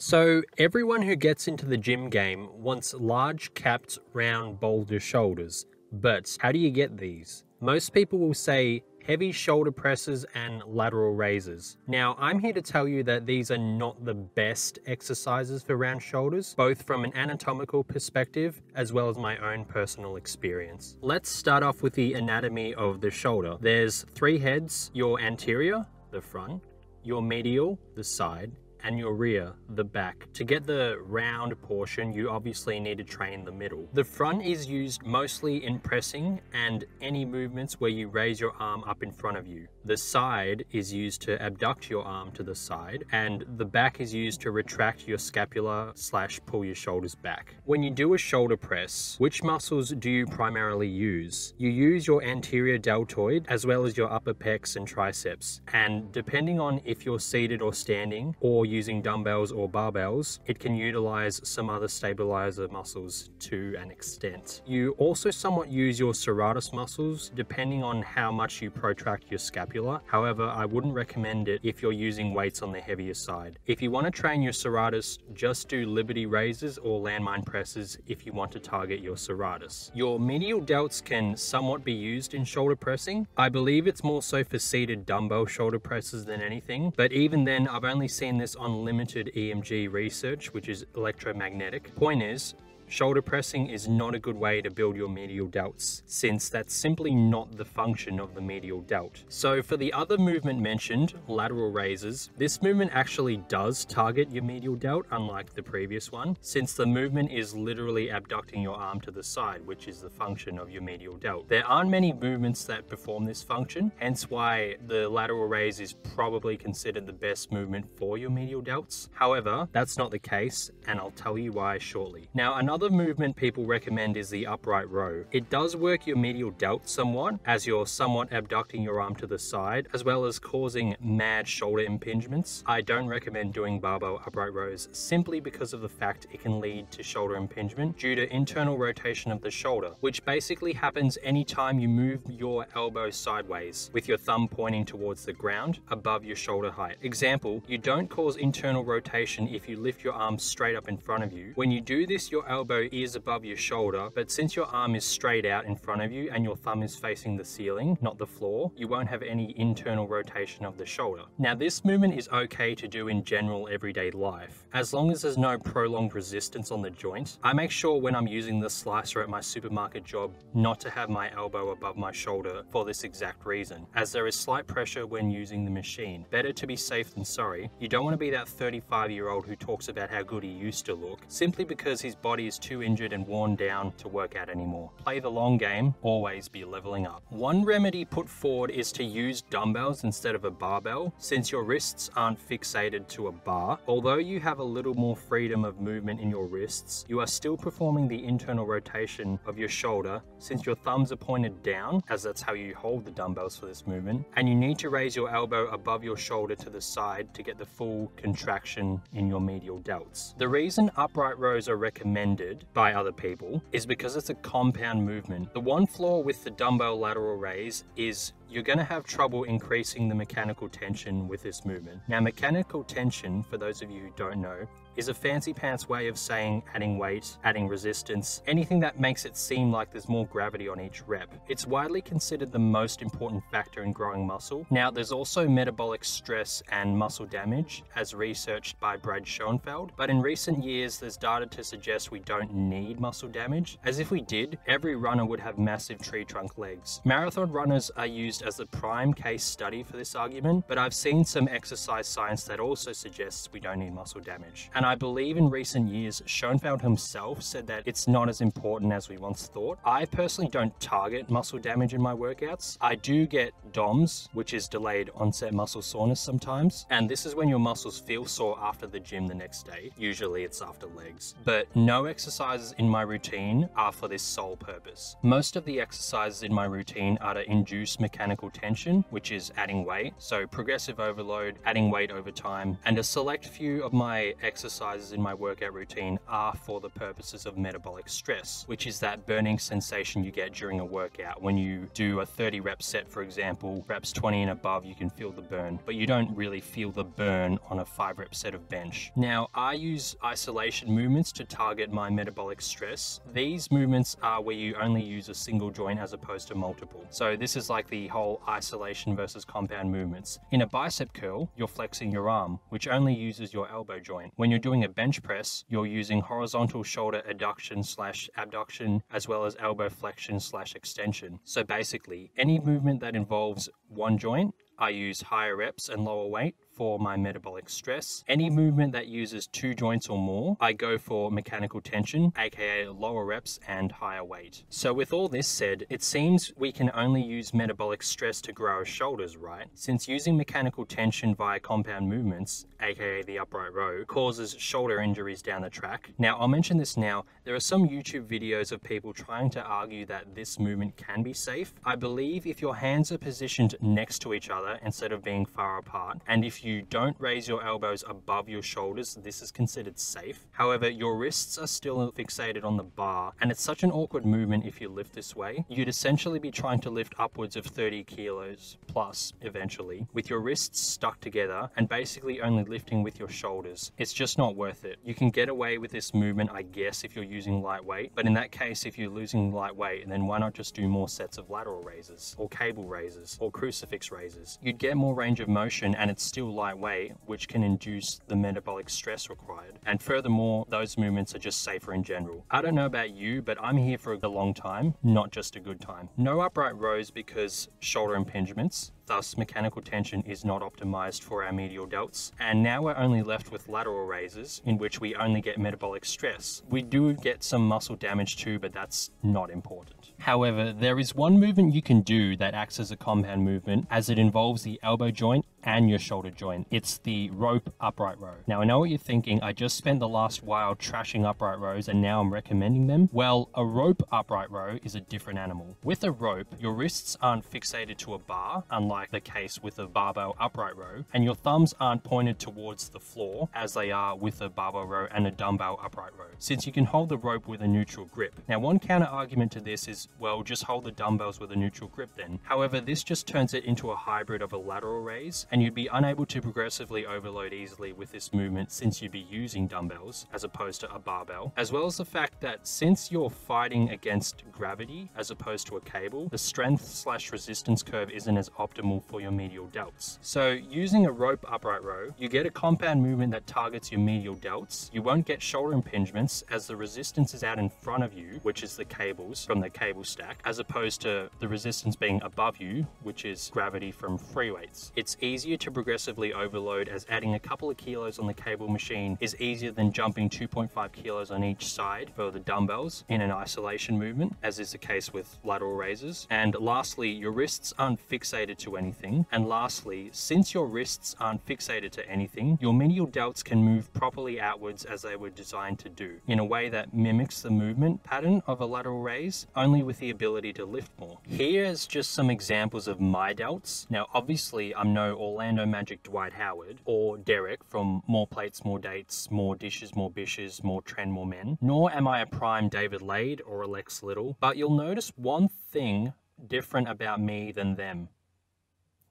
So, everyone who gets into the gym game wants large, capped, round, boulder shoulders. But how do you get these? Most people will say heavy shoulder presses and lateral raises. Now, I'm here to tell you that these are not the best exercises for round shoulders, both from an anatomical perspective as well as my own personal experience. Let's start off with the anatomy of the shoulder. There's three heads, your anterior, the front, your medial, the side, and your rear, the back. To get the round portion, you obviously need to train the middle. The front is used mostly in pressing and any movements where you raise your arm up in front of you. The side is used to abduct your arm to the side and the back is used to retract your scapula slash pull your shoulders back. When you do a shoulder press, which muscles do you primarily use? You use your anterior deltoid as well as your upper pecs and triceps. And depending on if you're seated or standing or using dumbbells or barbells, it can utilize some other stabilizer muscles to an extent. You also somewhat use your serratus muscles depending on how much you protract your scapula. However, I wouldn't recommend it if you're using weights on the heavier side. If you want to train your serratus, just do liberty raises or landmine presses if you want to target your serratus. Your medial delts can somewhat be used in shoulder pressing. I believe it's more so for seated dumbbell shoulder presses than anything, but even then I've only seen this on limited EMG research, which is electromagnetic. Point is, Shoulder pressing is not a good way to build your medial delts, since that's simply not the function of the medial delt. So for the other movement mentioned, lateral raises, this movement actually does target your medial delt, unlike the previous one, since the movement is literally abducting your arm to the side, which is the function of your medial delt. There aren't many movements that perform this function, hence why the lateral raise is probably considered the best movement for your medial delts. However, that's not the case, and I'll tell you why shortly. Now, another Another movement people recommend is the upright row. It does work your medial delt somewhat, as you're somewhat abducting your arm to the side, as well as causing mad shoulder impingements. I don't recommend doing barbell upright rows simply because of the fact it can lead to shoulder impingement due to internal rotation of the shoulder, which basically happens anytime you move your elbow sideways, with your thumb pointing towards the ground above your shoulder height. Example, you don't cause internal rotation if you lift your arm straight up in front of you. When you do this, your elbow elbow is above your shoulder, but since your arm is straight out in front of you and your thumb is facing the ceiling, not the floor, you won't have any internal rotation of the shoulder. Now this movement is okay to do in general everyday life, as long as there's no prolonged resistance on the joint. I make sure when I'm using the slicer at my supermarket job not to have my elbow above my shoulder for this exact reason, as there is slight pressure when using the machine. Better to be safe than sorry. You don't want to be that 35 year old who talks about how good he used to look, simply because his body is too injured and worn down to work out anymore. Play the long game, always be leveling up. One remedy put forward is to use dumbbells instead of a barbell, since your wrists aren't fixated to a bar. Although you have a little more freedom of movement in your wrists, you are still performing the internal rotation of your shoulder since your thumbs are pointed down, as that's how you hold the dumbbells for this movement, and you need to raise your elbow above your shoulder to the side to get the full contraction in your medial delts. The reason upright rows are recommended by other people is because it's a compound movement. The one flaw with the dumbbell lateral raise is you're going to have trouble increasing the mechanical tension with this movement. Now, mechanical tension, for those of you who don't know, is a fancy pants way of saying adding weight, adding resistance, anything that makes it seem like there's more gravity on each rep. It's widely considered the most important factor in growing muscle. Now, there's also metabolic stress and muscle damage, as researched by Brad Schoenfeld, but in recent years, there's data to suggest we don't need muscle damage, as if we did, every runner would have massive tree trunk legs. Marathon runners are used as the prime case study for this argument, but I've seen some exercise science that also suggests we don't need muscle damage. And I believe in recent years, Schoenfeld himself said that it's not as important as we once thought. I personally don't target muscle damage in my workouts. I do get DOMS, which is delayed onset muscle soreness sometimes, and this is when your muscles feel sore after the gym the next day. Usually it's after legs. But no exercises in my routine are for this sole purpose. Most of the exercises in my routine are to induce mechanical mechanical tension, which is adding weight, so progressive overload, adding weight over time, and a select few of my exercises in my workout routine are for the purposes of metabolic stress, which is that burning sensation you get during a workout. When you do a 30 rep set, for example, reps 20 and above, you can feel the burn, but you don't really feel the burn on a 5 rep set of bench. Now, I use isolation movements to target my metabolic stress. These movements are where you only use a single joint as opposed to multiple. So this is like the whole isolation versus compound movements. In a bicep curl, you're flexing your arm, which only uses your elbow joint. When you're doing a bench press, you're using horizontal shoulder adduction slash abduction, as well as elbow flexion slash extension. So basically, any movement that involves one joint I use higher reps and lower weight for my metabolic stress. Any movement that uses two joints or more, I go for mechanical tension, aka lower reps and higher weight. So with all this said, it seems we can only use metabolic stress to grow our shoulders, right? Since using mechanical tension via compound movements, aka the upright row, causes shoulder injuries down the track. Now, I'll mention this now. There are some YouTube videos of people trying to argue that this movement can be safe. I believe if your hands are positioned next to each other instead of being far apart, and if you don't raise your elbows above your shoulders, this is considered safe. However, your wrists are still fixated on the bar, and it's such an awkward movement if you lift this way. You'd essentially be trying to lift upwards of 30 kilos plus eventually, with your wrists stuck together and basically only lifting with your shoulders. It's just not worth it. You can get away with this movement, I guess, if you're using lightweight, but in that case, if you're losing lightweight, then why not just do more sets of lateral raises, or cable raises, or crucifix raises? You'd get more range of motion and it's still lightweight, which can induce the metabolic stress required. And furthermore, those movements are just safer in general. I don't know about you, but I'm here for a long time, not just a good time. No upright rows because shoulder impingements, Thus, mechanical tension is not optimized for our medial delts. And now we're only left with lateral raises, in which we only get metabolic stress. We do get some muscle damage too, but that's not important. However, there is one movement you can do that acts as a compound movement as it involves the elbow joint and your shoulder joint. It's the rope upright row. Now, I know what you're thinking. I just spent the last while trashing upright rows and now I'm recommending them. Well, a rope upright row is a different animal. With a rope, your wrists aren't fixated to a bar, unlike the case with a barbell upright row, and your thumbs aren't pointed towards the floor as they are with a barbell row and a dumbbell upright row, since you can hold the rope with a neutral grip. Now, one counter argument to this is, well, just hold the dumbbells with a neutral grip then. However, this just turns it into a hybrid of a lateral raise, and you'd be unable to progressively overload easily with this movement since you'd be using dumbbells as opposed to a barbell, as well as the fact that since you're fighting against gravity as opposed to a cable, the strength slash resistance curve isn't as optimal for your medial delts. So using a rope upright row, you get a compound movement that targets your medial delts. You won't get shoulder impingements as the resistance is out in front of you, which is the cables from the cable stack, as opposed to the resistance being above you, which is gravity from free weights. It's easier to progressively overload as adding a couple of kilos on the cable machine is easier than jumping 2.5 kilos on each side for the dumbbells in an isolation movement, as is the case with lateral raises. And lastly, your wrists aren't fixated to anything. And lastly, since your wrists aren't fixated to anything, your medial delts can move properly outwards as they were designed to do, in a way that mimics the movement pattern of a lateral raise, only with the ability to lift more. Here's just some examples of my delts. Now, obviously, I'm no Orlando Magic Dwight Howard or Derek from More Plates, More Dates, More Dishes, More Bishes, More Trend, More Men, nor am I a prime David Laid or Alex Little, but you'll notice one thing different about me than them.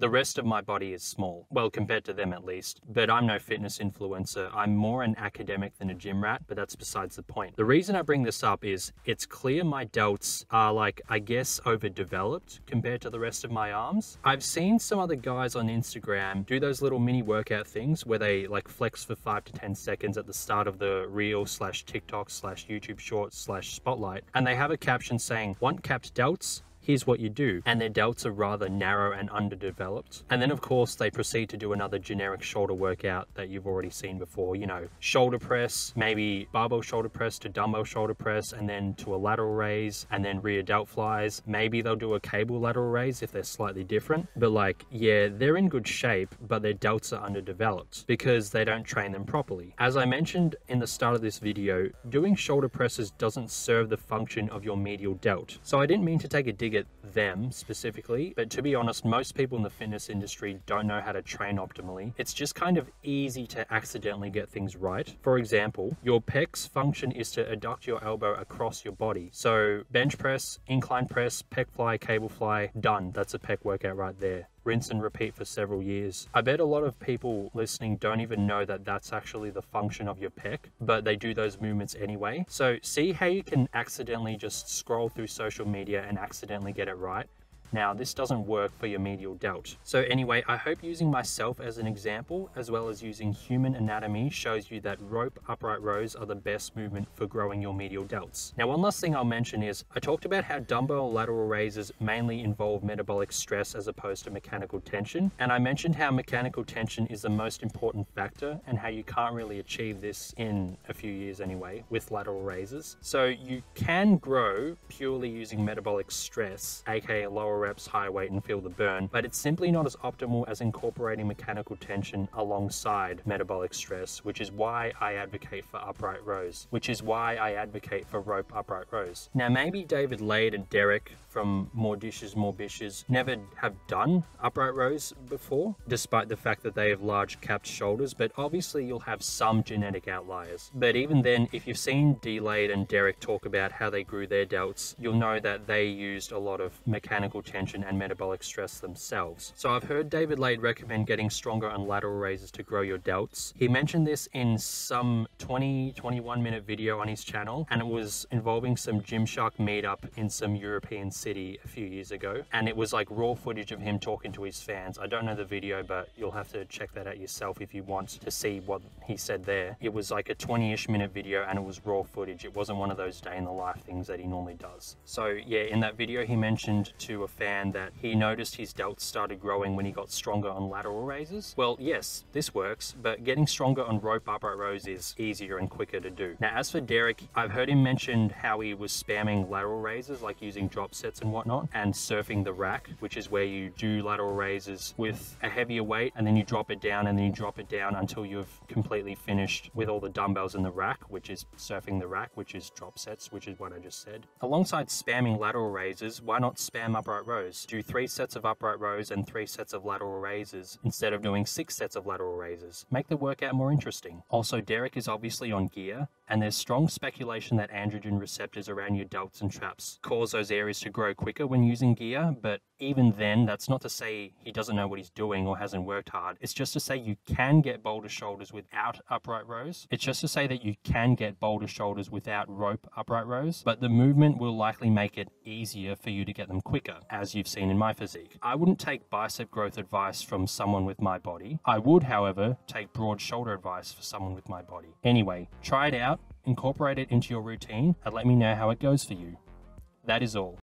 The rest of my body is small, well, compared to them at least. But I'm no fitness influencer. I'm more an academic than a gym rat, but that's besides the point. The reason I bring this up is it's clear my delts are like, I guess, overdeveloped compared to the rest of my arms. I've seen some other guys on Instagram do those little mini workout things where they like flex for five to 10 seconds at the start of the reel slash TikTok slash YouTube short slash spotlight. And they have a caption saying, want capped delts? Here's what you do. And their delts are rather narrow and underdeveloped. And then, of course, they proceed to do another generic shoulder workout that you've already seen before. You know, shoulder press, maybe barbell shoulder press to dumbbell shoulder press, and then to a lateral raise, and then rear delt flies. Maybe they'll do a cable lateral raise if they're slightly different. But, like, yeah, they're in good shape, but their delts are underdeveloped because they don't train them properly. As I mentioned in the start of this video, doing shoulder presses doesn't serve the function of your medial delt. So I didn't mean to take a dig them specifically, but to be honest, most people in the fitness industry don't know how to train optimally. It's just kind of easy to accidentally get things right. For example, your pecs function is to adduct your elbow across your body. So bench press, incline press, pec fly, cable fly, done. That's a pec workout right there rinse and repeat for several years. I bet a lot of people listening don't even know that that's actually the function of your pec, but they do those movements anyway. So see how you can accidentally just scroll through social media and accidentally get it right. Now, this doesn't work for your medial delt. So anyway, I hope using myself as an example, as well as using human anatomy, shows you that rope upright rows are the best movement for growing your medial delts. Now, one last thing I'll mention is, I talked about how dumbbell lateral raises mainly involve metabolic stress as opposed to mechanical tension, and I mentioned how mechanical tension is the most important factor and how you can't really achieve this in a few years anyway with lateral raises. So you can grow purely using metabolic stress, aka lower reps, high weight, and feel the burn, but it's simply not as optimal as incorporating mechanical tension alongside metabolic stress, which is why I advocate for upright rows, which is why I advocate for rope upright rows. Now, maybe David Laid and Derek from More Dishes, More Bishes never have done upright rows before, despite the fact that they have large capped shoulders, but obviously you'll have some genetic outliers. But even then, if you've seen D-Laid and Derek talk about how they grew their delts, you'll know that they used a lot of mechanical tension and metabolic stress themselves. So I've heard David Laid recommend getting stronger on lateral raises to grow your delts. He mentioned this in some 20, 21 minute video on his channel, and it was involving some Gymshark meetup in some European city a few years ago. And it was like raw footage of him talking to his fans. I don't know the video, but you'll have to check that out yourself if you want to see what he said there. It was like a 20-ish minute video and it was raw footage. It wasn't one of those day in the life things that he normally does. So yeah, in that video, he mentioned to a fan that he noticed his delts started growing when he got stronger on lateral raises. Well, yes, this works, but getting stronger on rope upright rows is easier and quicker to do. Now, as for Derek, I've heard him mention how he was spamming lateral raises, like using drop sets and whatnot, and surfing the rack, which is where you do lateral raises with a heavier weight, and then you drop it down, and then you drop it down until you've completely finished with all the dumbbells in the rack, which is surfing the rack, which is drop sets, which is what I just said. Alongside spamming lateral raises, why not spam upright rows? Do three sets of upright rows and three sets of lateral raises instead of doing six sets of lateral raises. Make the workout more interesting. Also, Derek is obviously on gear, and there's strong speculation that androgen receptors around your delts and traps cause those areas to grow quicker when using gear, but even then, that's not to say he doesn't know what he's doing or hasn't worked hard. It's just to say you can get boulder shoulders without upright rows. It's just to say that you can get boulder shoulders without rope upright rows, but the movement will likely make it easier for you to get them quicker, as you've seen in my physique. I wouldn't take bicep growth advice from someone with my body. I would, however, take broad shoulder advice for someone with my body. Anyway, try it out, incorporate it into your routine, and let me know how it goes for you. That is all.